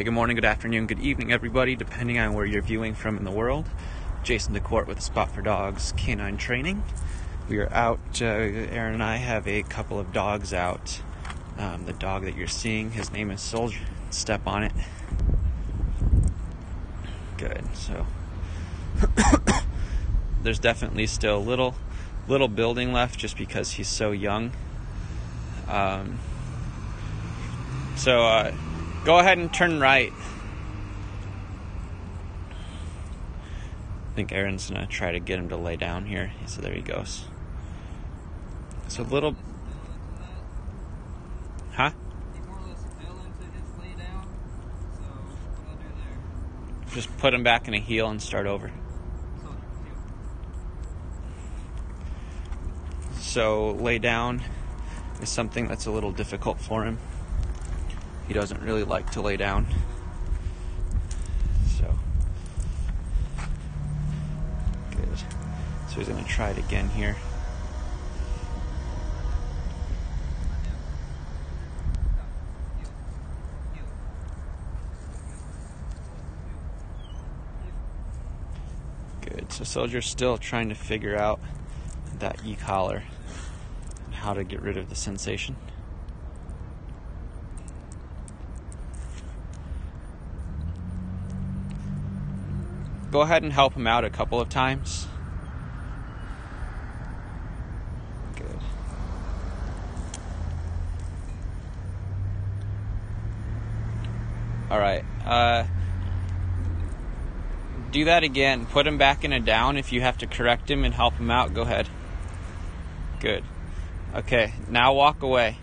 Hey, good morning, good afternoon, good evening, everybody, depending on where you're viewing from in the world. Jason DeCourt with Spot for Dogs Canine Training. We are out, uh, Aaron and I have a couple of dogs out. Um, the dog that you're seeing, his name is Soldier. Step on it. Good, so. There's definitely still a little, little building left just because he's so young. Um, so, uh, Go ahead and turn right. I think Aaron's gonna try to get him to lay down here. So there he goes. So a little. Huh? Just put him back in a heel and start over. So lay down is something that's a little difficult for him. He doesn't really like to lay down. So, good. So he's going to try it again here. Good. So Soldier's still trying to figure out that e-collar and how to get rid of the sensation. Go ahead and help him out a couple of times. Good. All right. Uh, do that again. Put him back in a down. If you have to correct him and help him out, go ahead. Good. Okay, now walk away.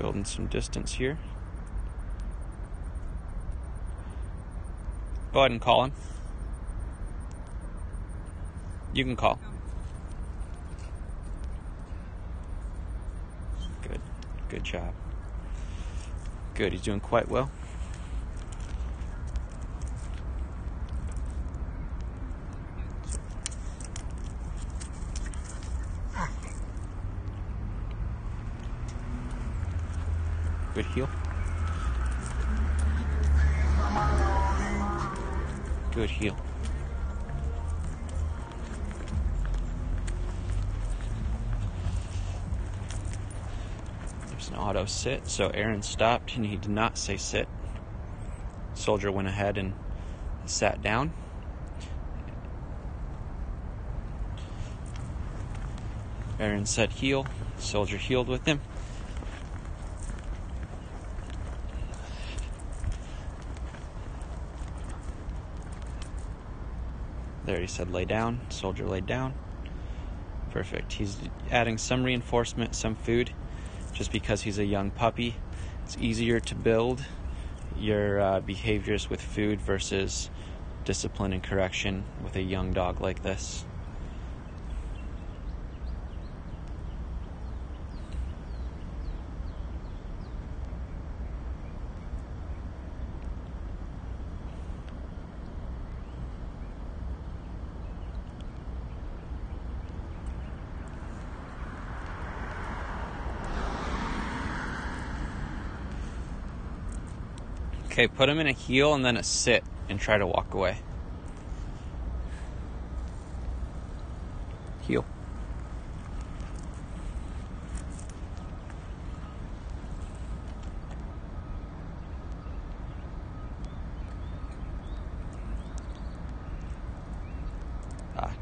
Building some distance here. Go ahead and call him. You can call. Good. Good job. Good. He's doing quite well. Good heel. Good heel. There's an auto sit, so Aaron stopped and he did not say sit. Soldier went ahead and sat down. Aaron said heel. Soldier heeled with him. There, he said lay down. Soldier laid down. Perfect. He's adding some reinforcement, some food, just because he's a young puppy. It's easier to build your uh, behaviors with food versus discipline and correction with a young dog like this. Okay, put him in a heel and then a sit and try to walk away. Heel. Ah.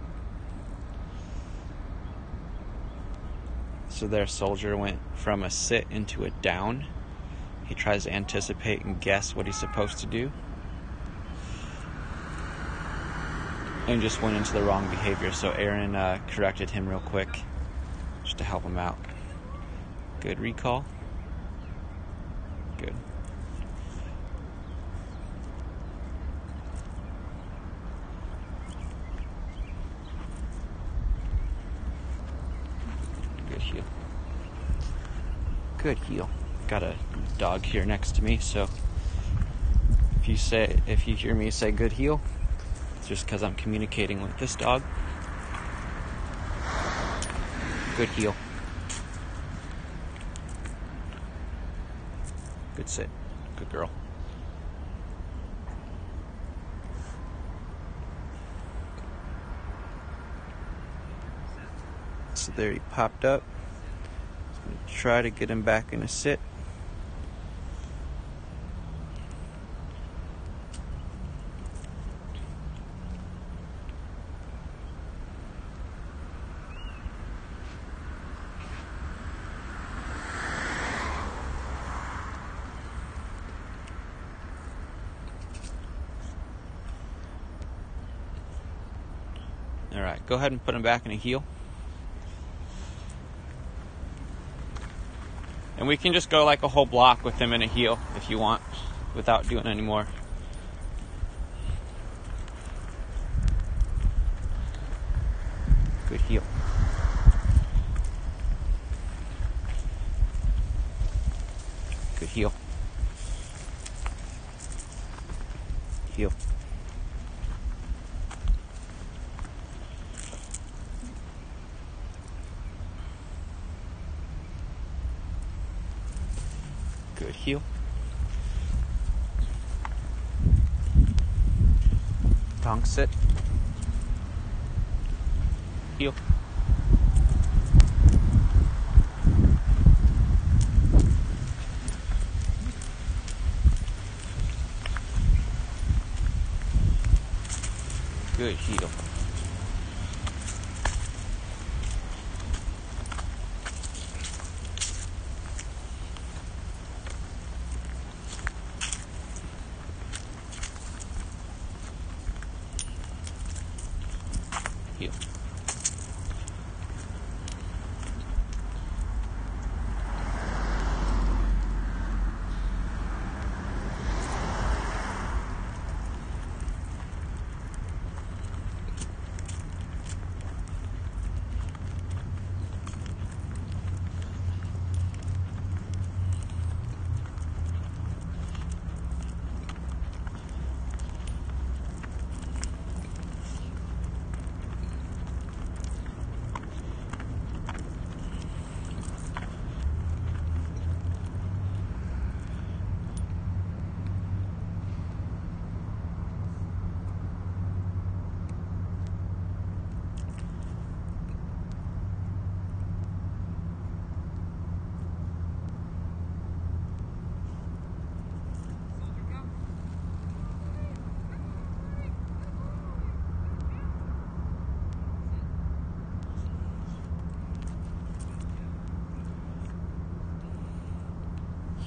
So there soldier went from a sit into a down. He tries to anticipate and guess what he's supposed to do. And just went into the wrong behavior, so Aaron uh, corrected him real quick just to help him out. Good recall. Good. Good heel. Good heel got a dog here next to me, so if you say if you hear me say good heel, it's just because I'm communicating with this dog. Good heel. Good sit. Good girl. So there he popped up. Try to get him back in a sit. All right, go ahead and put him back in a heel. And we can just go like a whole block with him in a heel if you want without doing any more. Good heel. Good heel. Heel. Good heel. Sit. Heel. Good heel.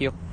Heel.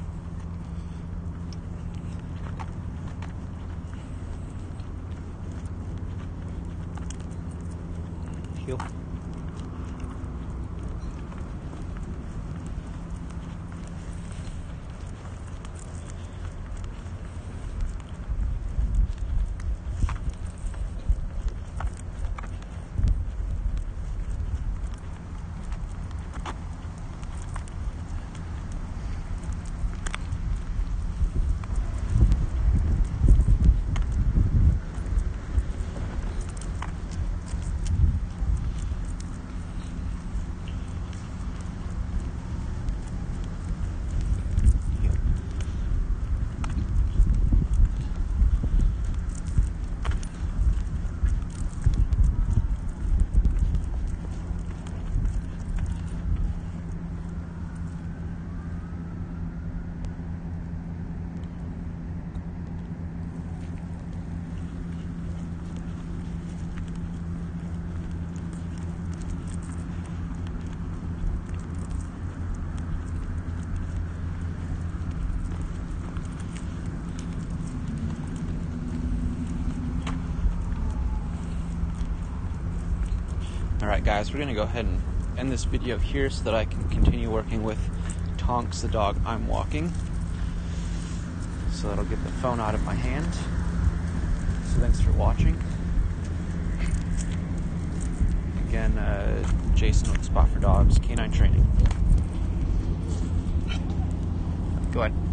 Alright guys, we're going to go ahead and end this video here so that I can continue working with Tonks, the dog I'm walking. So that'll get the phone out of my hand. So thanks for watching. Again, uh, Jason with Spot for Dogs, Canine Training. Go ahead.